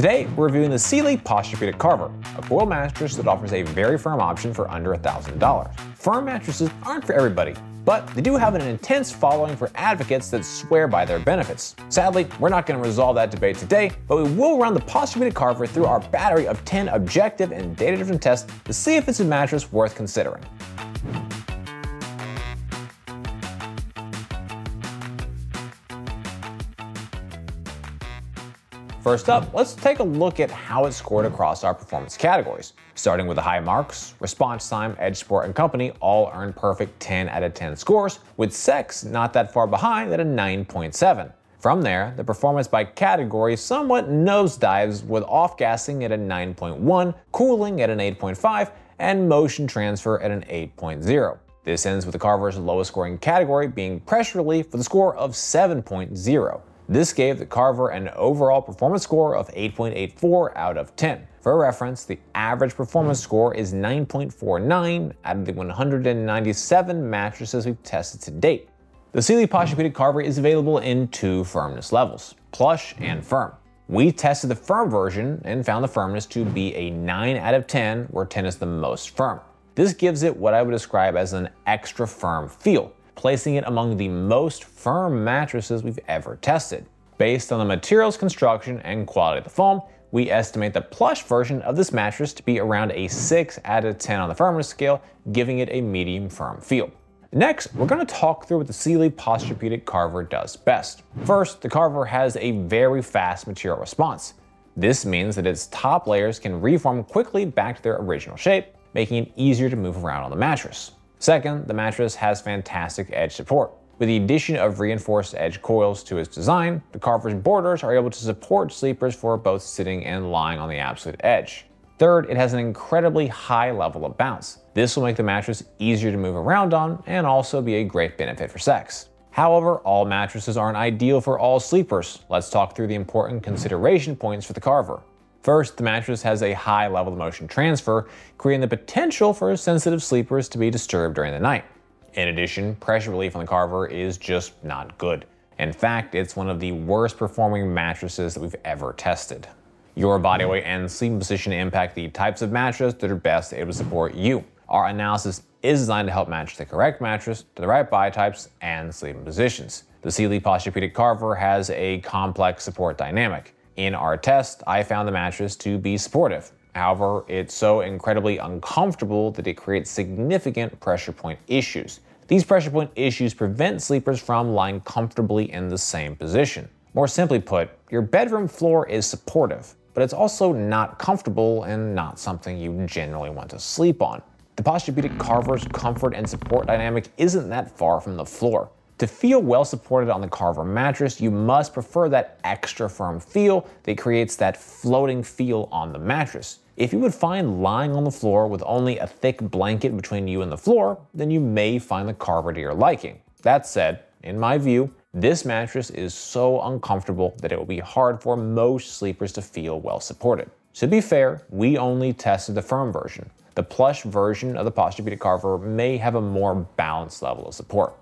Today, we're reviewing the Sealy Posturepedic Carver, a coil mattress that offers a very firm option for under $1,000. Firm mattresses aren't for everybody, but they do have an intense following for advocates that swear by their benefits. Sadly, we're not going to resolve that debate today, but we will run the Posturepedic Carver through our battery of 10 objective and data-driven tests to see if it's a mattress worth considering. First up, let's take a look at how it scored across our performance categories. Starting with the high marks, response time, edge support, and company all earned perfect 10 out of 10 scores, with sex not that far behind at a 9.7. From there, the performance by category somewhat nosedives with off-gassing at a 9.1, cooling at an 8.5, and motion transfer at an 8.0. This ends with the Carver's lowest scoring category being pressure relief with a score of 7.0. This gave the Carver an overall performance score of 8.84 out of 10. For reference, the average performance score is 9.49 out of the 197 mattresses we've tested to date. The Sealy Posturepedic Carver is available in two firmness levels, plush and firm. We tested the firm version and found the firmness to be a 9 out of 10, where 10 is the most firm. This gives it what I would describe as an extra firm feel placing it among the most firm mattresses we've ever tested. Based on the material's construction and quality of the foam, we estimate the plush version of this mattress to be around a 6 out of 10 on the firmness scale, giving it a medium firm feel. Next, we're going to talk through what the Sealy Posturepedic Carver does best. First, the Carver has a very fast material response. This means that its top layers can reform quickly back to their original shape, making it easier to move around on the mattress. Second, the mattress has fantastic edge support. With the addition of reinforced edge coils to its design, the Carver's borders are able to support sleepers for both sitting and lying on the absolute edge. Third, it has an incredibly high level of bounce. This will make the mattress easier to move around on and also be a great benefit for sex. However, all mattresses aren't ideal for all sleepers. Let's talk through the important consideration points for the Carver. First, the mattress has a high level of motion transfer, creating the potential for sensitive sleepers to be disturbed during the night. In addition, pressure relief on the Carver is just not good. In fact, it's one of the worst performing mattresses that we've ever tested. Your body weight and sleeping position impact the types of mattress that are best able to support you. Our analysis is designed to help match the correct mattress to the right body types and sleeping positions. The Sealy Posturepedic Carver has a complex support dynamic. In our test, I found the mattress to be supportive. However, it's so incredibly uncomfortable that it creates significant pressure point issues. These pressure point issues prevent sleepers from lying comfortably in the same position. More simply put, your bedroom floor is supportive, but it's also not comfortable and not something you generally want to sleep on. The Posturepedic Carver's comfort and support dynamic isn't that far from the floor. To feel well supported on the Carver mattress, you must prefer that extra firm feel that creates that floating feel on the mattress. If you would find lying on the floor with only a thick blanket between you and the floor, then you may find the Carver to your liking. That said, in my view, this mattress is so uncomfortable that it will be hard for most sleepers to feel well supported. To be fair, we only tested the firm version. The plush version of the Posturepedic Carver may have a more balanced level of support.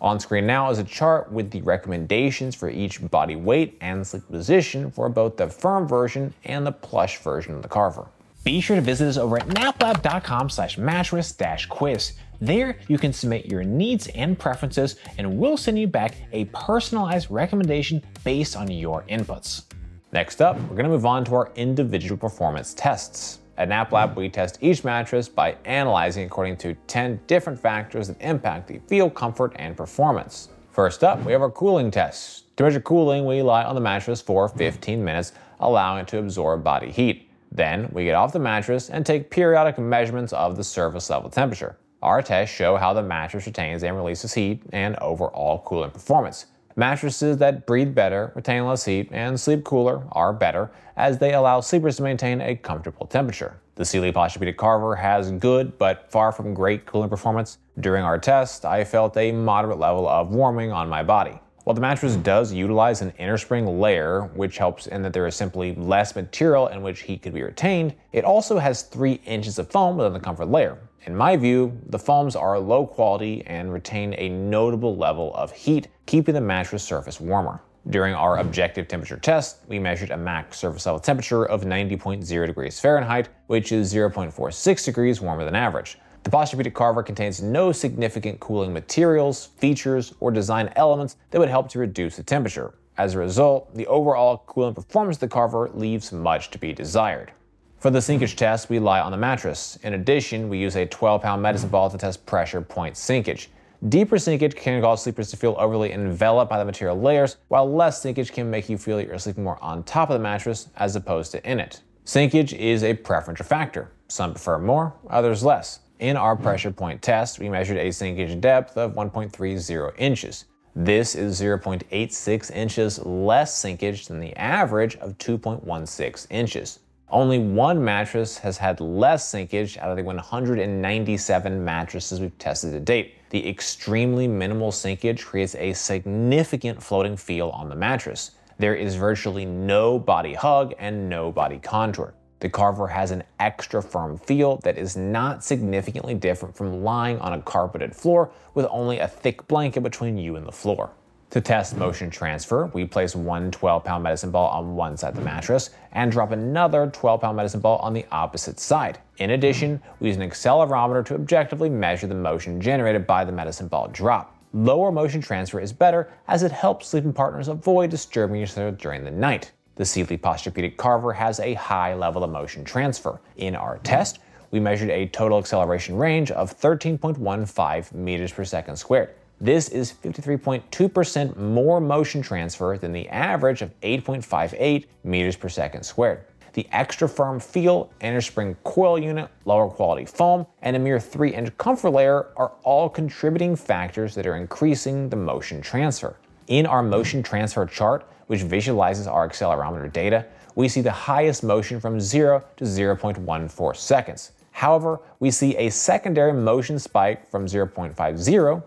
On screen now is a chart with the recommendations for each body weight and sleep position for both the firm version and the plush version of the Carver. Be sure to visit us over at naplab.com slash mattress dash quiz. There, you can submit your needs and preferences, and we'll send you back a personalized recommendation based on your inputs. Next up, we're going to move on to our individual performance tests. At NapLab, we test each mattress by analyzing according to 10 different factors that impact the feel, comfort, and performance. First up, we have our cooling test. To measure cooling, we lie on the mattress for 15 minutes, allowing it to absorb body heat. Then, we get off the mattress and take periodic measurements of the surface level temperature. Our tests show how the mattress retains and releases heat and overall cooling performance. Mattresses that breathe better, retain less heat, and sleep cooler are better as they allow sleepers to maintain a comfortable temperature. The Sealy Posturepedic Carver has good but far from great cooling performance. During our test, I felt a moderate level of warming on my body. While the mattress does utilize an inner spring layer, which helps in that there is simply less material in which heat could be retained, it also has 3 inches of foam within the comfort layer. In my view, the foams are low quality and retain a notable level of heat, keeping the mattress surface warmer. During our objective temperature test, we measured a max surface level temperature of 90.0 degrees Fahrenheit, which is 0.46 degrees warmer than average. The Posturepedic Carver contains no significant cooling materials, features, or design elements that would help to reduce the temperature. As a result, the overall cooling performance of the Carver leaves much to be desired. For the sinkage test, we lie on the mattress. In addition, we use a 12 pound medicine ball to test pressure point sinkage. Deeper sinkage can cause sleepers to feel overly enveloped by the material layers, while less sinkage can make you feel you're sleeping more on top of the mattress as opposed to in it. Sinkage is a preferential factor. Some prefer more, others less. In our pressure point test, we measured a sinkage depth of 1.30 inches. This is 0.86 inches less sinkage than the average of 2.16 inches. Only one mattress has had less sinkage out of the 197 mattresses we've tested to date. The extremely minimal sinkage creates a significant floating feel on the mattress. There is virtually no body hug and no body contour. The Carver has an extra firm feel that is not significantly different from lying on a carpeted floor with only a thick blanket between you and the floor. To test motion transfer, we place one 12 pound medicine ball on one side of the mattress and drop another 12 pound medicine ball on the opposite side. In addition, we use an accelerometer to objectively measure the motion generated by the medicine ball drop. Lower motion transfer is better as it helps sleeping partners avoid disturbing each other during the night. The Sealy Posturepedic Carver has a high level of motion transfer. In our test, we measured a total acceleration range of 13.15 meters per second squared. This is 53.2% more motion transfer than the average of 8.58 meters per second squared. The extra firm feel, inner spring coil unit, lower quality foam, and a mere 3 inch comfort layer are all contributing factors that are increasing the motion transfer. In our motion transfer chart, which visualizes our accelerometer data, we see the highest motion from 0 to 0.14 seconds. However, we see a secondary motion spike from 0.50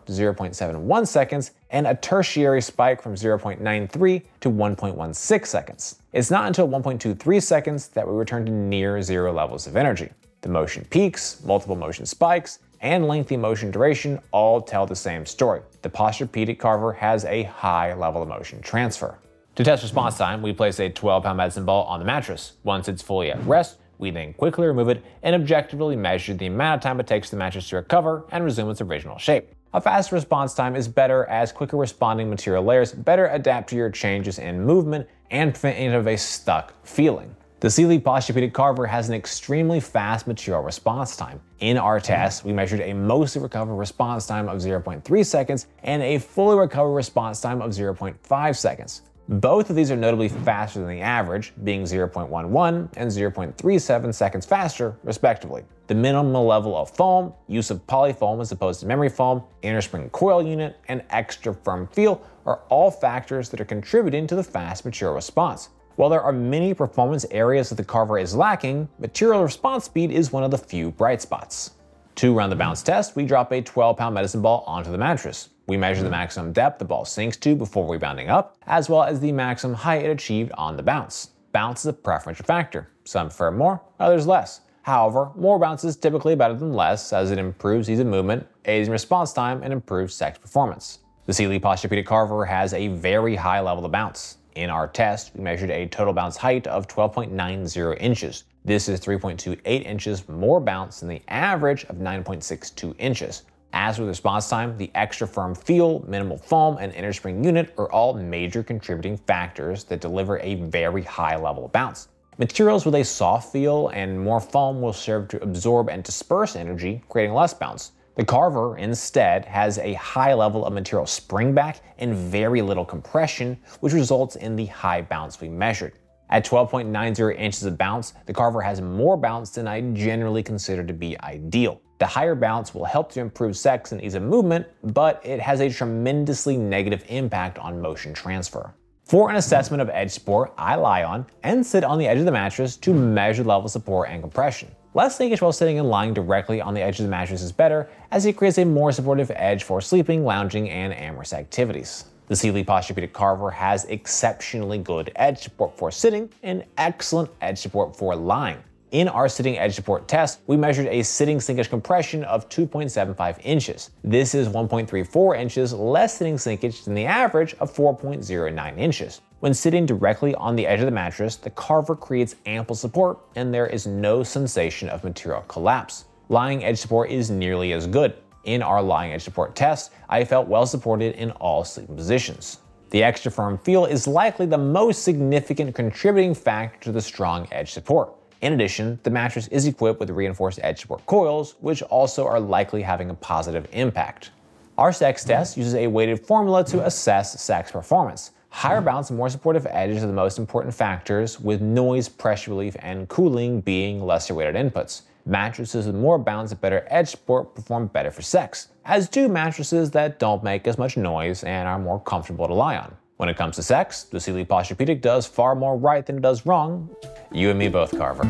to 0.71 seconds and a tertiary spike from 0.93 to 1.16 seconds. It's not until 1.23 seconds that we return to near zero levels of energy. The motion peaks, multiple motion spikes, and lengthy motion duration all tell the same story. The Posturepedic Carver has a high level of motion transfer. To test response time, we place a 12 pound medicine ball on the mattress. Once it's fully at rest, we then quickly remove it and objectively measure the amount of time it takes the mattress to recover and resume its original shape. A fast response time is better as quicker responding material layers better adapt to your changes in movement and prevent any of a stuck feeling. The Sealy Posturepedic Carver has an extremely fast material response time. In our test, we measured a mostly recovered response time of 0.3 seconds and a fully recovered response time of 0.5 seconds. Both of these are notably faster than the average, being 0.11 and 0.37 seconds faster, respectively. The minimal level of foam, use of polyfoam as opposed to memory foam, inner spring coil unit, and extra firm feel are all factors that are contributing to the fast material response. While there are many performance areas that the Carver is lacking, material response speed is one of the few bright spots. To run the bounce test, we drop a 12 pound medicine ball onto the mattress. We measure the mm. maximum depth the ball sinks to before rebounding up, as well as the maximum height it achieved on the bounce. Bounce is a preferential factor. Some prefer more, others less. However, more bounce is typically better than less as it improves ease of movement, aids in response time, and improves sex performance. The Sealy Posturepedic Carver has a very high level of bounce. In our test, we measured a total bounce height of 12.90 inches. This is 3.28 inches more bounce than the average of 9.62 inches. As with response time, the extra firm feel, minimal foam, and inner spring unit are all major contributing factors that deliver a very high level of bounce. Materials with a soft feel and more foam will serve to absorb and disperse energy, creating less bounce. The Carver, instead, has a high level of material springback and very little compression, which results in the high bounce we measured. At 12.90 inches of bounce, the Carver has more bounce than I generally consider to be ideal. The higher bounce will help to improve sex and ease of movement, but it has a tremendously negative impact on motion transfer. For an assessment of edge support, I lie on and sit on the edge of the mattress to measure level support and compression. Less sinkage while sitting and lying directly on the edge of the mattress is better, as it creates a more supportive edge for sleeping, lounging, and amorous activities. The Sealy Posturepedic Carver has exceptionally good edge support for sitting and excellent edge support for lying. In our sitting edge support test, we measured a sitting sinkage compression of 2.75 inches. This is 1.34 inches less sitting sinkage than the average of 4.09 inches. When sitting directly on the edge of the mattress, the carver creates ample support and there is no sensation of material collapse. Lying edge support is nearly as good. In our lying edge support test, I felt well supported in all sleeping positions. The extra firm feel is likely the most significant contributing factor to the strong edge support. In addition, the mattress is equipped with reinforced edge support coils, which also are likely having a positive impact. Our SEX test uses a weighted formula to assess SEX performance. Higher bounce and more supportive edges are the most important factors, with noise, pressure relief, and cooling being lesser weighted inputs. Mattresses with more bounce and better edge support perform better for sex, as do mattresses that don't make as much noise and are more comfortable to lie on. When it comes to sex, the Sealy Posturepedic does far more right than it does wrong. You and me both, Carver.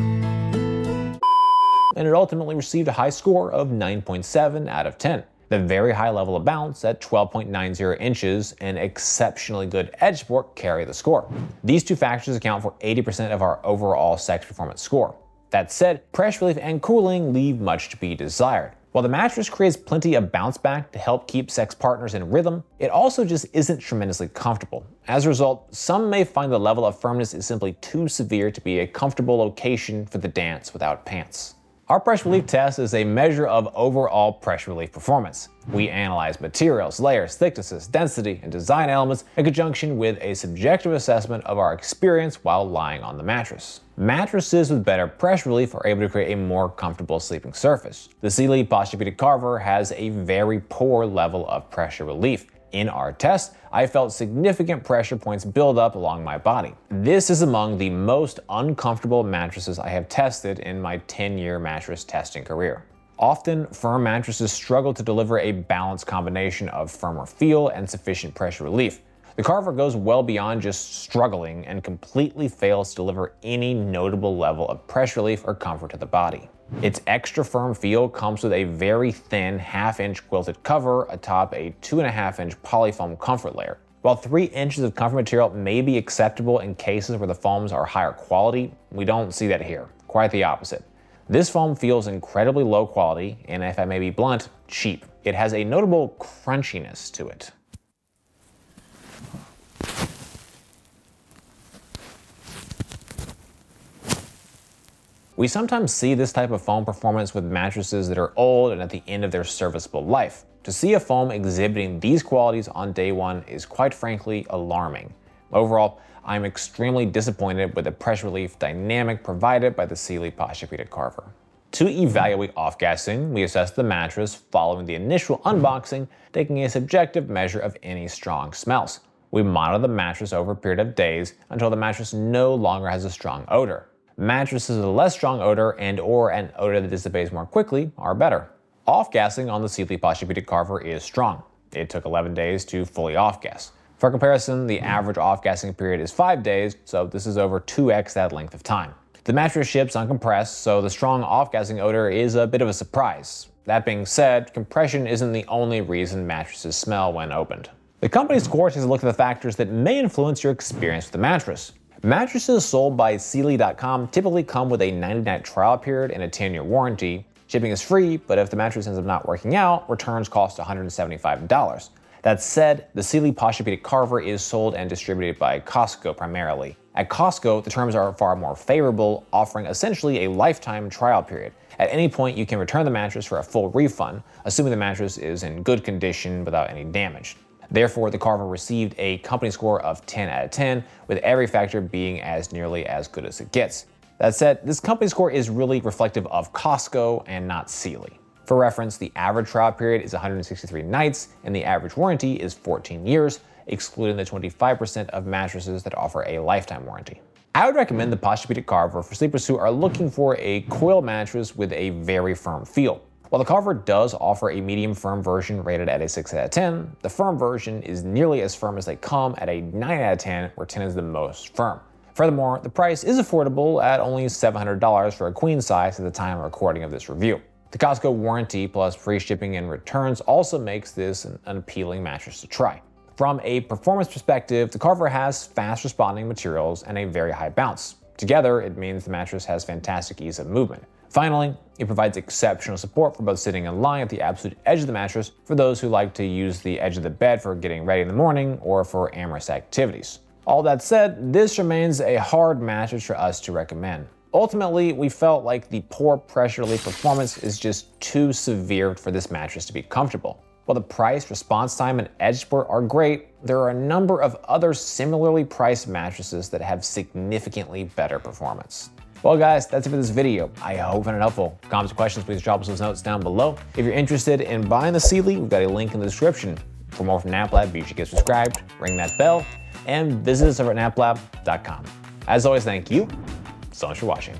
And it ultimately received a high score of 9.7 out of 10. The very high level of bounce at 12.90 inches and exceptionally good edge support carry the score. These two factors account for 80% of our overall sex performance score. That said, pressure relief and cooling leave much to be desired. While the mattress creates plenty of bounce back to help keep sex partners in rhythm, it also just isn't tremendously comfortable. As a result, some may find the level of firmness is simply too severe to be a comfortable location for the dance without pants. Our pressure relief test is a measure of overall pressure relief performance. We analyze materials, layers, thicknesses, density, and design elements in conjunction with a subjective assessment of our experience while lying on the mattress. Mattresses with better pressure relief are able to create a more comfortable sleeping surface. The Sealy Posturepedic Carver has a very poor level of pressure relief, in our test, I felt significant pressure points build up along my body. This is among the most uncomfortable mattresses I have tested in my 10 year mattress testing career. Often, firm mattresses struggle to deliver a balanced combination of firmer feel and sufficient pressure relief. The Carver goes well beyond just struggling and completely fails to deliver any notable level of pressure relief or comfort to the body. Its extra firm feel comes with a very thin half-inch quilted cover atop a 2.5 inch polyfoam comfort layer. While 3 inches of comfort material may be acceptable in cases where the foams are higher quality, we don't see that here. Quite the opposite. This foam feels incredibly low quality, and if I may be blunt, cheap. It has a notable crunchiness to it. We sometimes see this type of foam performance with mattresses that are old and at the end of their serviceable life. To see a foam exhibiting these qualities on day one is quite frankly alarming. Overall, I'm extremely disappointed with the pressure relief dynamic provided by the Sealy Posturepedic Carver. To evaluate off-gassing, we assess the mattress following the initial unboxing, taking a subjective measure of any strong smells. We monitor the mattress over a period of days until the mattress no longer has a strong odor. Mattresses with a less strong odor and or an odor that dissipates more quickly are better. Off-gassing on the Sealy Posturepedic Carver is strong. It took 11 days to fully off-gas. For comparison, the average off-gassing period is 5 days, so this is over 2x that length of time. The mattress ships uncompressed, so the strong off-gassing odor is a bit of a surprise. That being said, compression isn't the only reason mattresses smell when opened. The company score takes a look at the factors that may influence your experience with the mattress. Mattresses sold by Sealy.com typically come with a 90-night trial period and a 10-year warranty. Shipping is free, but if the mattress ends up not working out, returns cost $175. That said, the Sealy Posturepedic Carver is sold and distributed by Costco primarily. At Costco, the terms are far more favorable, offering essentially a lifetime trial period. At any point, you can return the mattress for a full refund, assuming the mattress is in good condition without any damage. Therefore, the Carver received a company score of 10 out of 10, with every factor being as nearly as good as it gets. That said, this company score is really reflective of Costco and not Sealy. For reference, the average trial period is 163 nights, and the average warranty is 14 years, excluding the 25% of mattresses that offer a lifetime warranty. I would recommend the Posturepedic Carver for sleepers who are looking for a coil mattress with a very firm feel. While the Carver does offer a medium firm version rated at a 6 out of 10, the firm version is nearly as firm as they come at a 9 out of 10, where 10 is the most firm. Furthermore, the price is affordable at only $700 for a queen size at the time of recording of this review. The Costco warranty plus free shipping and returns also makes this an, appealing mattress to try. From a performance perspective, the Carver has fast responding materials and a very high bounce. Together, it means the mattress has fantastic ease of movement. Finally, it provides exceptional support for both sitting and lying at the absolute edge of the mattress for those who like to use the edge of the bed for getting ready in the morning or for amorous activities. All that said, this remains a hard mattress for us to recommend. Ultimately, we felt like the poor pressure relief performance is just too severe for this mattress to be comfortable. While the price, response time, and edge support are great, there are a number of other similarly priced mattresses that have significantly better performance. Well guys, that's it for this video. I hope you found it helpful. Comments or questions, please drop us those notes down below. If you're interested in buying the Sealy, we've got a link in the description. For more from NapLab, you should get subscribed, ring that bell, and visit us over at naplab.com. As always, thank you so much for watching.